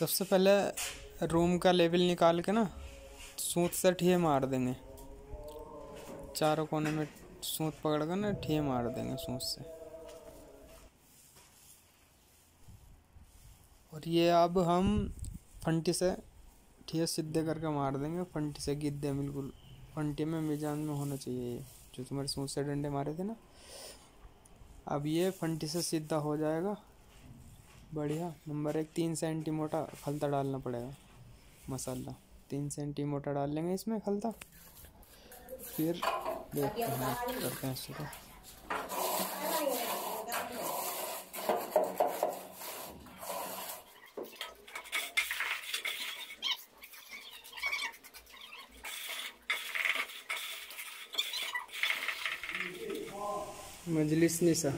सबसे पहले रूम का लेवल निकाल के ना, सूत से ठे मार देंगे। चारों कोने में सूत पकड़ कर ना ठे मार देंगे सूत से। और ये अब हम फंटी से ठे सीधे करके मार देंगे, फंटी से गिद्दे बिल्कुल। फंटी में मिजान में होना चाहिए ये, जो तुम्हारे सूत से डंडे मारे थे ना। अब ये फंटी से सीधा हो जाएगा। बढ़िया। नंबर एक, तीन सेंटी मोटा खलता डालना पड़ेगा। मसाला। तीन सेंटी मोटा डाल लेंगे इसमें खलता। फिर देखते हैं, करते हैं शुरू। मजलिस निशा